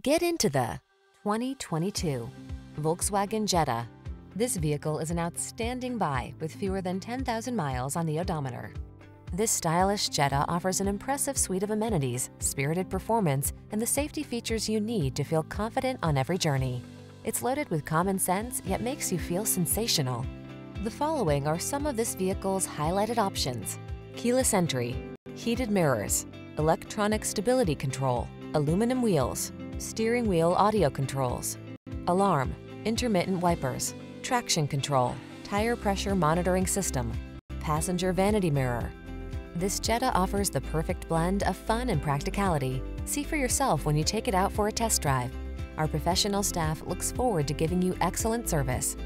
Get into the 2022 Volkswagen Jetta. This vehicle is an outstanding buy with fewer than 10,000 miles on the odometer. This stylish Jetta offers an impressive suite of amenities, spirited performance, and the safety features you need to feel confident on every journey. It's loaded with common sense, yet makes you feel sensational. The following are some of this vehicle's highlighted options. Keyless entry, heated mirrors, electronic stability control, aluminum wheels, steering wheel audio controls, alarm, intermittent wipers, traction control, tire pressure monitoring system, passenger vanity mirror. This Jetta offers the perfect blend of fun and practicality. See for yourself when you take it out for a test drive. Our professional staff looks forward to giving you excellent service.